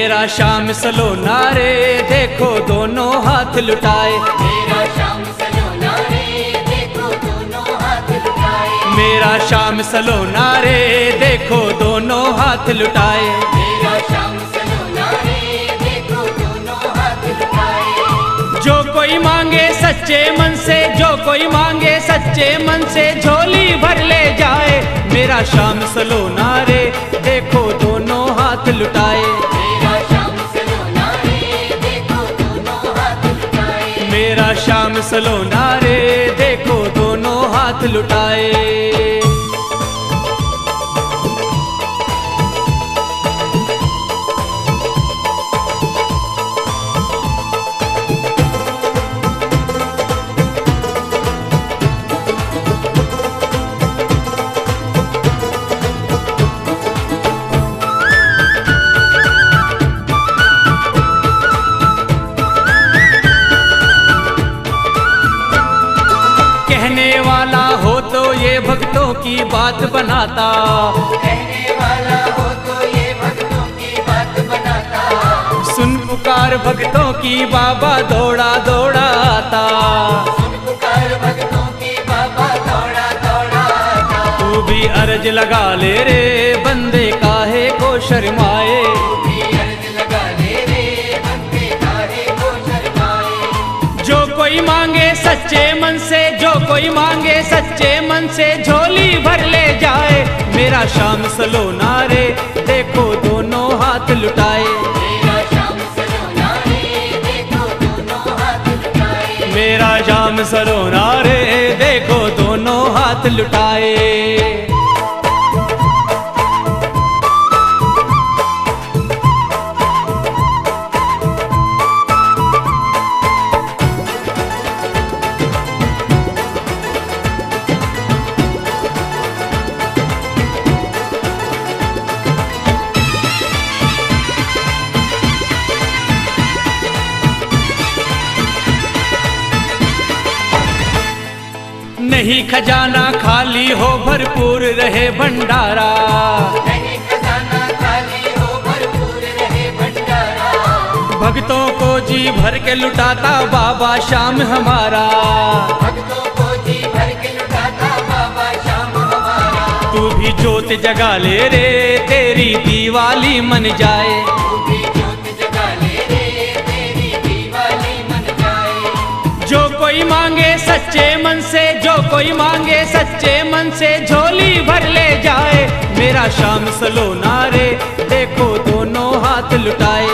मेरा शाम सलोना रे देखो दोनों हाथ लुटाए। मेरा शाम सलोना रे देखो दोनों हाथ लुटाए। मेरा शाम सलोना रे देखो दोनों हाथ लुटाए। मेरा शाम सलोना रे देखो दोनों हाथ लुटाए। जो कोई मांगे सच्चे मन से जो कोई मांगे सच्चे मन से झोली भर ले जाए। मेरा शाम सलो सलोना हाथ लुटाए। की बात बनाता। कहने वाला हो तो ये भक्तों की बात बनाता सुन पुकार भक्तों की बाबा दौड़ा दौड़ा आता अर्ज़ लगा ले रे बंदे काहे को शर्माए। जो कोई मांगे सच्चे मन से कोई मांगे सच्चे मन से झोली भर ले जाए। मेरा शाम सलोना रे देखो दोनों हाथ लुटाए। मेरा शाम सलोना रे देखो दोनों हाथ लुटाए। नहीं खजाना खाली हो भरपूर रहे भंडारा। नहीं खजाना खाली हो भरपूर रहे भंडारा। भक्तों को जी भर के लुटाता बाबा शाम हमारा। भक्तों को जी भर के लुटाता बाबा शाम हमारा। तू भी जोत जगा ले रे तेरी दीवाली मन जाए। सच्चे मन से जो कोई मांगे सच्चे मन से झोली भर ले जाए। मेरा शाम सलो नारे देखो दोनों हाथ लुटाए।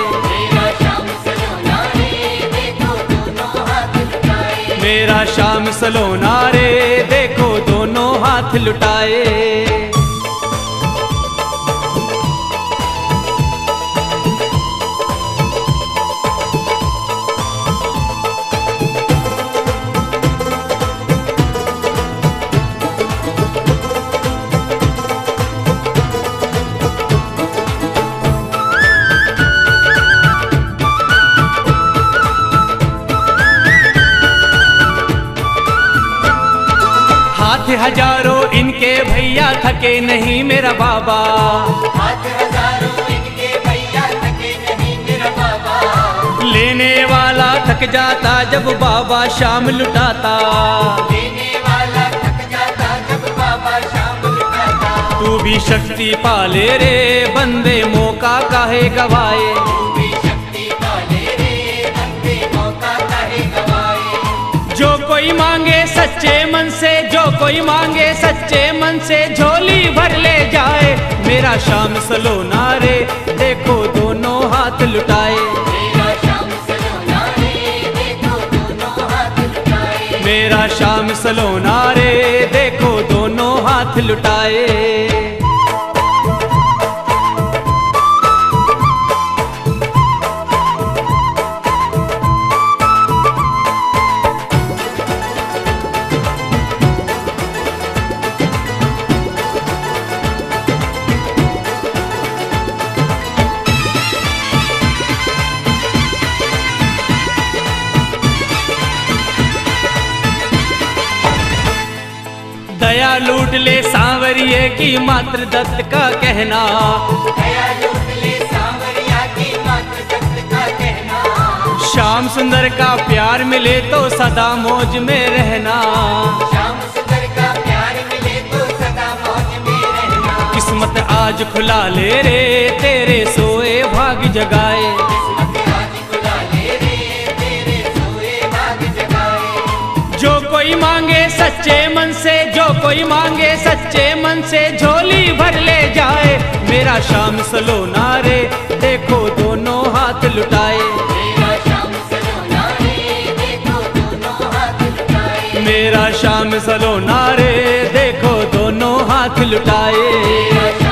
मेरा शाम सलो नारे देखो दोनों हाथ लुटाए। हज़ारों इनके भैया थके नहीं मेरा बाबा। लेने वाला थक जाता जब बाबा शाम लुटाता। देने वाला थक जाता जब बाबा शाम लुटाता तू भी शक्ति पाले रे, बंदे मौका काहे गवाए? सच्चे मन से जो कोई मांगे सच्चे मन से झोली भर ले जाए। मेरा शाम सलो नारे देखो दोनों हाथ लुटाए। मेरा शाम सलो नारे देखो दोनों हाथ लुटाए। ले सांवरिये की मात्र दत्त का कहना। श्याम सुंदर का प्यार मिले तो सदा मौज में रहना श्याम सुंदर का प्यार मिले तो सदा मौज में रहना। किस्मत आज खुला ले रे, तेरे सोए भाग जगाए। सच्चे मन से जो कोई मांगे सच्चे मन से झोली भर ले जाए। मेरा शाम सलो नारे देखो दोनों हाथ लुटाए। मेरा श्याम सलोना रे देखो दोनों हाथ लुटाए। मेरा शाम सलोना रे देखो दोनों हाथ लुटाए।